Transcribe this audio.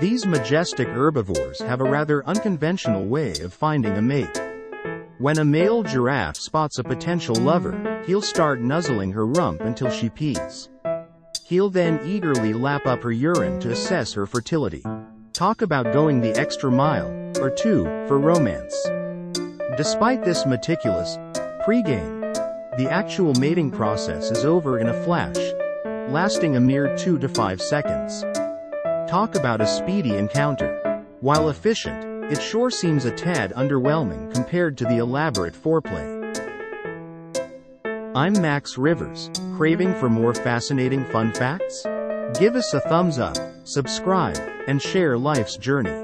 These majestic herbivores have a rather unconventional way of finding a mate. When a male giraffe spots a potential lover, he'll start nuzzling her rump until she pees. He'll then eagerly lap up her urine to assess her fertility. Talk about going the extra mile, or two, for romance. Despite this meticulous pregame, the actual mating process is over in a flash, lasting a mere 2 to 5 seconds. Talk about a speedy encounter. While efficient, it sure seems a tad underwhelming compared to the elaborate foreplay. I'm Max Rivers, craving for more fascinating fun facts? Give us a thumbs up, subscribe, and share life's journey.